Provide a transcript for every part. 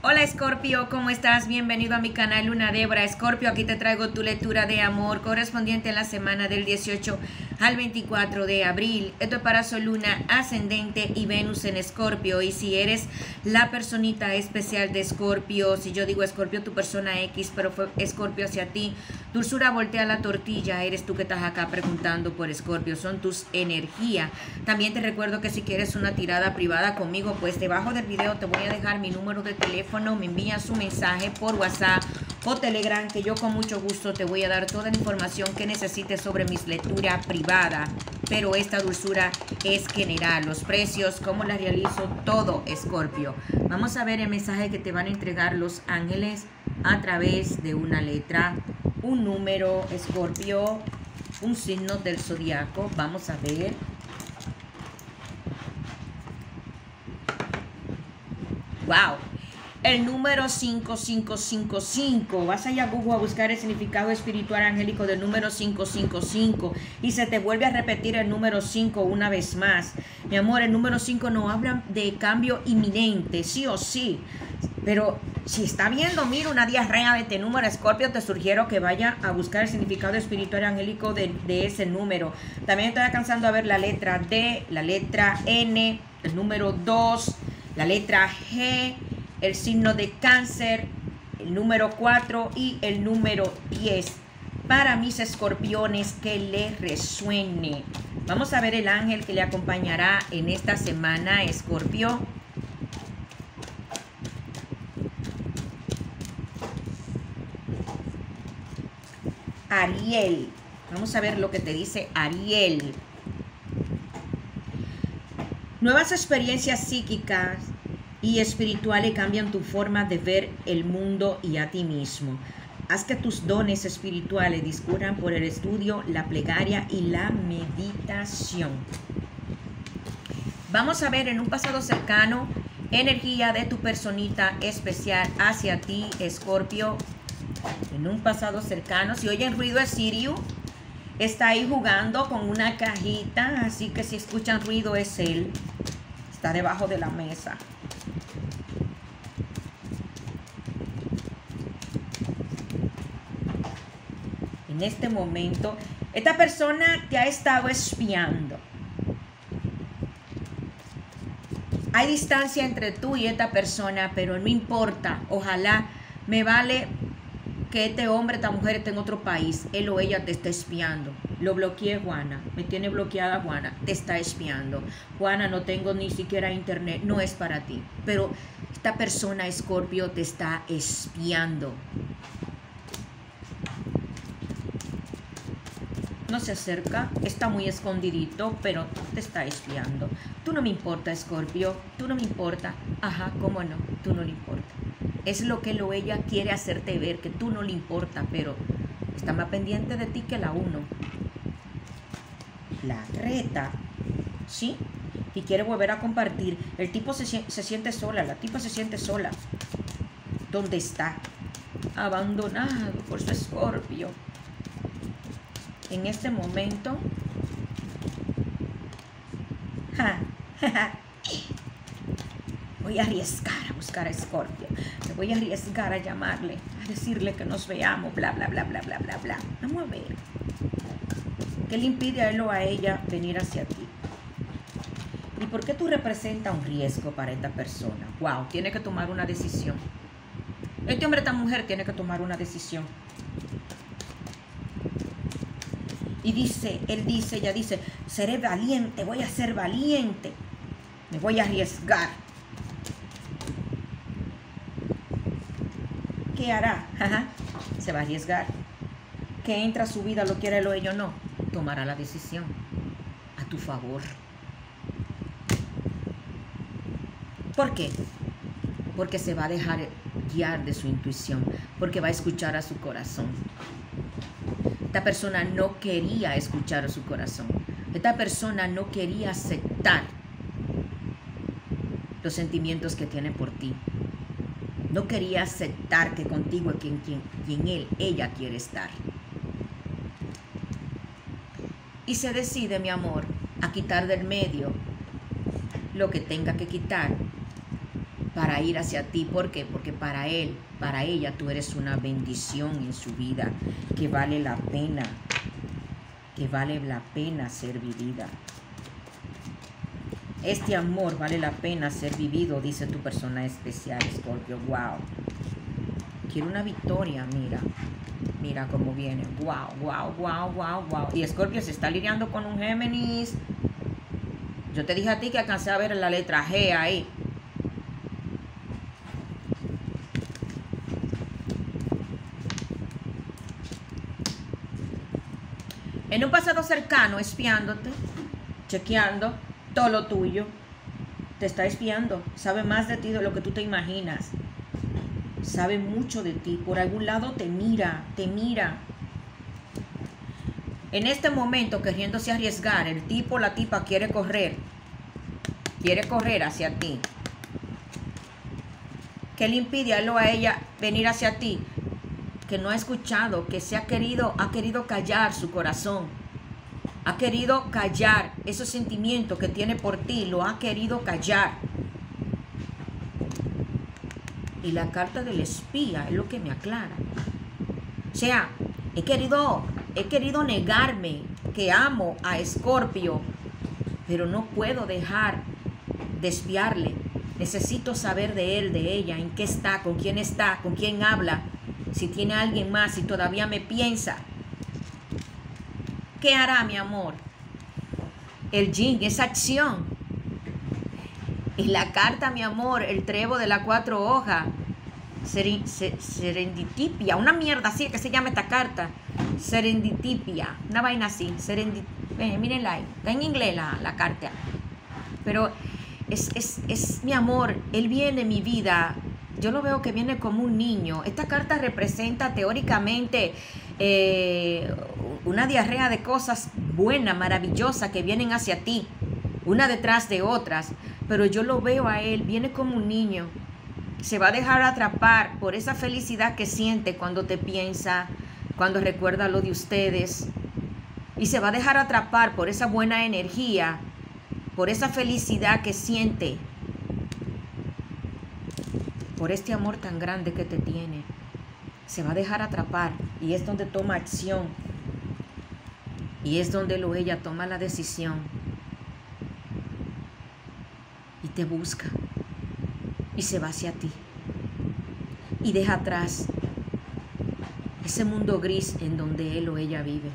Hola Scorpio, ¿cómo estás? Bienvenido a mi canal Luna Debra. Scorpio, aquí te traigo tu lectura de amor correspondiente a la semana del 18 al 24 de abril. Esto es para Sol Luna ascendente y Venus en Scorpio. Y si eres la personita especial de Scorpio, si yo digo Scorpio, tu persona X, pero fue Scorpio hacia ti, dulzura voltea la tortilla, eres tú que estás acá preguntando por Scorpio, son tus energías. También te recuerdo que si quieres una tirada privada conmigo, pues debajo del video te voy a dejar mi número de teléfono, me envías su mensaje por WhatsApp o Telegram, que yo con mucho gusto te voy a dar toda la información que necesites sobre mis lecturas privadas. Pero esta dulzura es general. Los precios, cómo la realizo, todo, Scorpio. Vamos a ver el mensaje que te van a entregar los ángeles a través de una letra, un número, Scorpio, un signo del zodiaco. Vamos a ver. Wow, el número 5555. Vas allá a Google a buscar el significado espiritual angélico del número 555 y se te vuelve a repetir el número 5 una vez más. Mi amor, el número 5 no habla de cambio inminente, sí o sí. Pero si está viendo, mira, una diarrea de este número, Scorpio, te sugiero que vaya a buscar el significado espiritual angélico de, de ese número. También estoy alcanzando a ver la letra D, la letra N, el número 2, la letra G, el signo de cáncer, el número 4 y el número 10. Para mis escorpiones que le resuene. Vamos a ver el ángel que le acompañará en esta semana, escorpio. Ariel. Vamos a ver lo que te dice Ariel. Nuevas experiencias psíquicas y espirituales cambian tu forma de ver el mundo y a ti mismo. Haz que tus dones espirituales discurran por el estudio, la plegaria y la meditación. Vamos a ver en un pasado cercano energía de tu personita especial hacia ti, Escorpio. En un pasado cercano, si oyen ruido es Sirio, está ahí jugando con una cajita, así que si escuchan ruido es él. Está debajo de la mesa. En este momento, esta persona te ha estado espiando. Hay distancia entre tú y esta persona, pero no importa. Ojalá me vale que este hombre, esta mujer esté en otro país. Él o ella te está espiando. Lo bloqueé, Juana. Me tiene bloqueada, Juana. Te está espiando. Juana, no tengo ni siquiera internet. No es para ti. Pero esta persona, Escorpio, te está espiando. no se acerca, está muy escondidito, pero te está espiando. Tú no me importa, Escorpio, tú no me importa. Ajá, cómo no, tú no le importa. Es lo que lo ella quiere hacerte ver, que tú no le importa, pero está más pendiente de ti que la uno. La reta, ¿sí? Y quiere volver a compartir. El tipo se, se siente sola, la tipa se siente sola. ¿Dónde está? Abandonado por su escorpio en este momento. voy a arriesgar buscar a Scorpio. Me voy a arriesgar a llamarle, a decirle que nos veamos, bla, bla, bla, bla, bla, bla, bla. Vamos a ver. ¿Qué le impide a él o a ella venir hacia ti? ¿Y por qué tú representas un riesgo para esta persona? Wow, tiene que tomar una decisión. Este hombre, esta mujer tiene que tomar una decisión. Y dice, él dice, ella dice, seré valiente, voy a ser valiente, me voy a arriesgar. ¿Qué hará? Se va a arriesgar. Que entra a su vida, lo quiere lo ello no. Tomará la decisión a tu favor. ¿Por qué? Porque se va a dejar guiar de su intuición, porque va a escuchar a su corazón. Esta persona no quería escuchar a su corazón. Esta persona no quería aceptar los sentimientos que tiene por ti. No quería aceptar que contigo es quien, quien, quien él, ella quiere estar. Y se decide, mi amor, a quitar del medio lo que tenga que quitar para ir hacia ti. ¿Por qué? Porque para él, para ella, tú eres una bendición en su vida que vale la pena, que vale la pena ser vivida. Este amor vale la pena ser vivido, dice tu persona especial, Scorpio. Wow. Quiero una victoria, mira. Mira cómo viene. Wow, wow, wow, wow, wow. Y Scorpio se está lidiando con un Géminis. Yo te dije a ti que alcancé a ver la letra G ahí. En un pasado cercano, espiándote, chequeando, todo lo tuyo. Te está espiando. Sabe más de ti de lo que tú te imaginas. Sabe mucho de ti. Por algún lado te mira, te mira. En este momento, queriéndose arriesgar, el tipo la tipa quiere correr. Quiere correr hacia ti. ¿Qué le impide a a ella venir hacia ti? Que no ha escuchado, que se ha querido, ha querido callar su corazón ha querido callar ese sentimiento que tiene por ti, lo ha querido callar. Y la carta del espía es lo que me aclara. O sea, he querido, he querido negarme que amo a Escorpio, pero no puedo dejar de espiarle. Necesito saber de él, de ella, en qué está, con quién está, con quién habla, si tiene alguien más, si todavía me piensa. ¿Qué hará mi amor? El yin es acción. Y la carta, mi amor, el trevo de la cuatro hojas, serenditipia, una mierda así que se llama esta carta. Serenditipia, una vaina así. Serendipia, mírenla ahí, está en inglés la, la carta. Pero es, es, es mi amor, él viene en mi vida yo lo veo que viene como un niño. Esta carta representa teóricamente eh, una diarrea de cosas buenas, maravillosas que vienen hacia ti, una detrás de otras. Pero yo lo veo a él, viene como un niño. Se va a dejar atrapar por esa felicidad que siente cuando te piensa, cuando recuerda lo de ustedes. Y se va a dejar atrapar por esa buena energía, por esa felicidad que siente por este amor tan grande que te tiene, se va a dejar atrapar y es donde toma acción y es donde lo ella toma la decisión y te busca y se va hacia ti y deja atrás ese mundo gris en donde él o ella vive.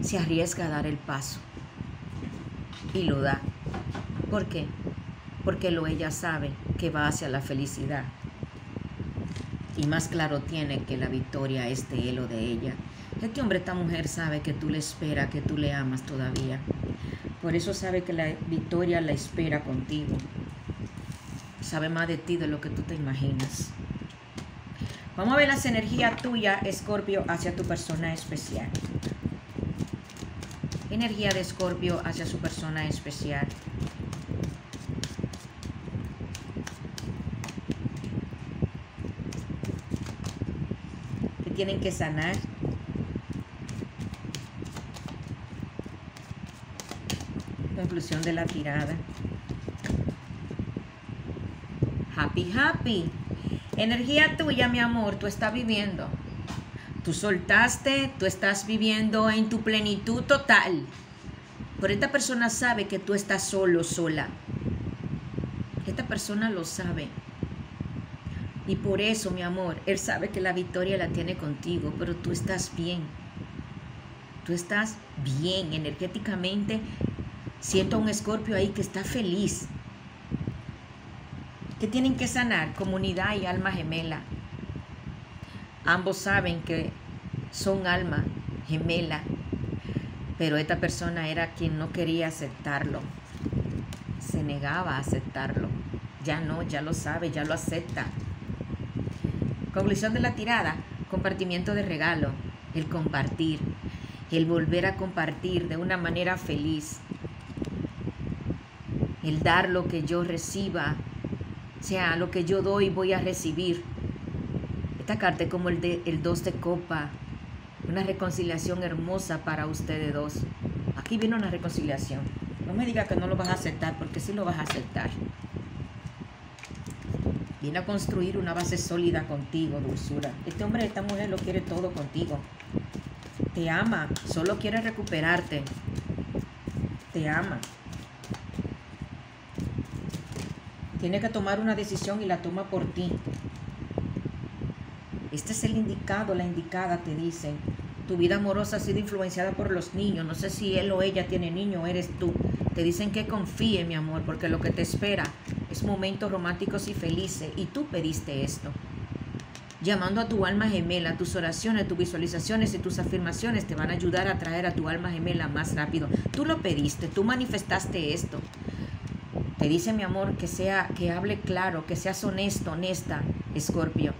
Se arriesga a dar el paso y lo da. ¿Por qué? Porque lo ella sabe que va hacia la felicidad. Y más claro tiene que la victoria es de de ella. Este hombre, esta mujer sabe que tú le espera, que tú le amas todavía. Por eso sabe que la victoria la espera contigo. Sabe más de ti de lo que tú te imaginas. Vamos a ver las energías tuyas, Escorpio, hacia tu persona especial. Energía de Escorpio hacia su persona especial. Tienen que sanar. Conclusión de la tirada. Happy, happy. Energía tuya, mi amor, tú estás viviendo. Tú soltaste, tú estás viviendo en tu plenitud total. Pero esta persona sabe que tú estás solo, sola. Esta persona lo sabe. Y por eso, mi amor, Él sabe que la victoria la tiene contigo, pero tú estás bien. Tú estás bien energéticamente. Siento a un escorpio ahí que está feliz. Que tienen que sanar comunidad y alma gemela. Ambos saben que son alma gemela, pero esta persona era quien no quería aceptarlo. Se negaba a aceptarlo. Ya no, ya lo sabe, ya lo acepta. Conclusión de la tirada, compartimiento de regalo, el compartir, el volver a compartir de una manera feliz, el dar lo que yo reciba, o sea, lo que yo doy voy a recibir. Esta carta es como el, de, el dos de copa, una reconciliación hermosa para ustedes dos. Aquí viene una reconciliación. No me diga que no lo vas a aceptar, porque sí lo vas a aceptar. Viene a construir una base sólida contigo, dulzura. Este hombre, esta mujer lo quiere todo contigo. Te ama, solo quiere recuperarte. Te ama. Tiene que tomar una decisión y la toma por ti. Este es el indicado, la indicada, te dicen. Tu vida amorosa ha sido influenciada por los niños. No sé si él o ella tiene niño eres tú. Te dicen que confíe, mi amor, porque lo que te espera es momentos románticos y felices. Y tú pediste esto. Llamando a tu alma gemela, tus oraciones, tus visualizaciones y tus afirmaciones te van a ayudar a traer a tu alma gemela más rápido. Tú lo pediste, tú manifestaste esto. Te dice mi amor que sea, que hable claro, que seas honesto, honesta, Escorpio.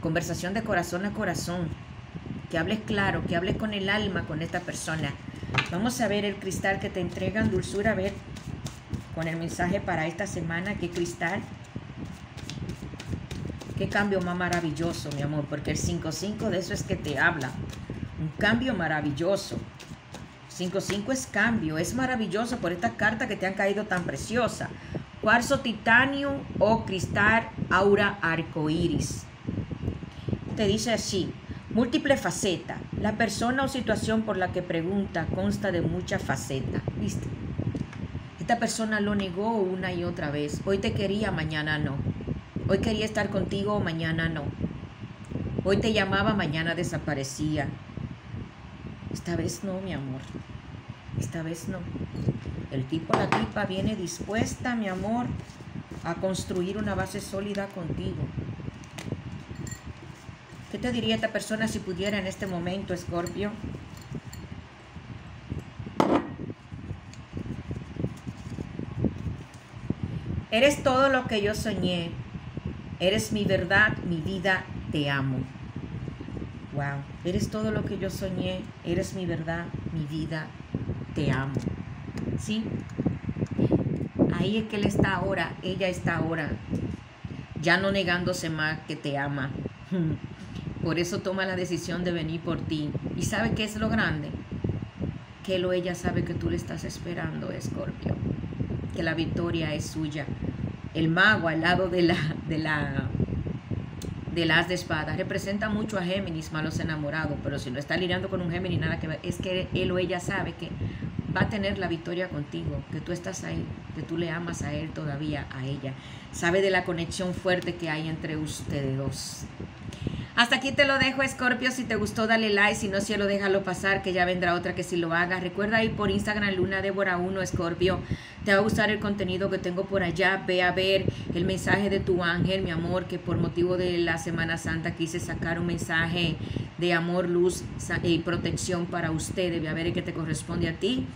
Conversación de corazón a corazón. Que hables claro, que hables con el alma con esta persona. Vamos a ver el cristal que te entregan, dulzura, a ver con el mensaje para esta semana, qué cristal. Qué cambio más maravilloso, mi amor, porque el 5-5 de eso es que te habla. Un cambio maravilloso. 5-5 es cambio, es maravilloso por estas cartas que te han caído tan preciosas. Cuarzo titanio o cristal aura arcoíris. Te dice así, múltiple faceta. La persona o situación por la que pregunta consta de muchas facetas. ¿Viste? Esta persona lo negó una y otra vez. Hoy te quería, mañana no. Hoy quería estar contigo, mañana no. Hoy te llamaba, mañana desaparecía. Esta vez no, mi amor. Esta vez no. El tipo, la tipa viene dispuesta, mi amor, a construir una base sólida contigo. ¿Qué te diría esta persona si pudiera en este momento, Escorpio? Eres todo lo que yo soñé. Eres mi verdad, mi vida, te amo. Wow, eres todo lo que yo soñé, eres mi verdad, mi vida, te amo. ¿Sí? Ahí es que él está ahora, ella está ahora, ya no negándose más que te ama. Por eso toma la decisión de venir por ti. ¿Y sabe qué es lo grande? Que él o ella sabe que tú le estás esperando, Escorpio. Que la victoria es suya. El mago al lado de la, de la de las de espadas representa mucho a Géminis, malos enamorados, pero si no está lidiando con un Géminis, nada que ver, es que él o ella sabe que va a tener la victoria contigo, que tú estás ahí, que tú le amas a él todavía, a ella. Sabe de la conexión fuerte que hay entre ustedes dos. Hasta aquí te lo dejo, Scorpio. Si te gustó, dale like. Si no, cielo, déjalo pasar, que ya vendrá otra que si lo hagas. Recuerda ir por Instagram, Luna Débora 1, Scorpio. Te va a gustar el contenido que tengo por allá. Ve a ver el mensaje de tu ángel, mi amor, que por motivo de la Semana Santa quise sacar un mensaje de amor, luz y protección para ustedes. Ve a ver el que te corresponde a ti.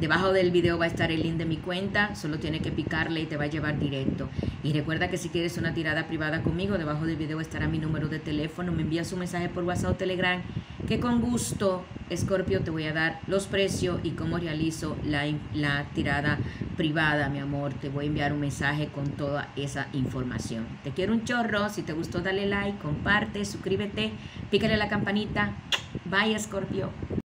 Debajo del video va a estar el link de mi cuenta, solo tiene que picarle y te va a llevar directo. Y recuerda que si quieres una tirada privada conmigo, debajo del video estará mi número de teléfono, me envías un mensaje por WhatsApp o Telegram, que con gusto, Scorpio, te voy a dar los precios y cómo realizo la, la tirada privada, mi amor. Te voy a enviar un mensaje con toda esa información. Te quiero un chorro, si te gustó dale like, comparte, suscríbete, pícale la campanita. Bye, Scorpio.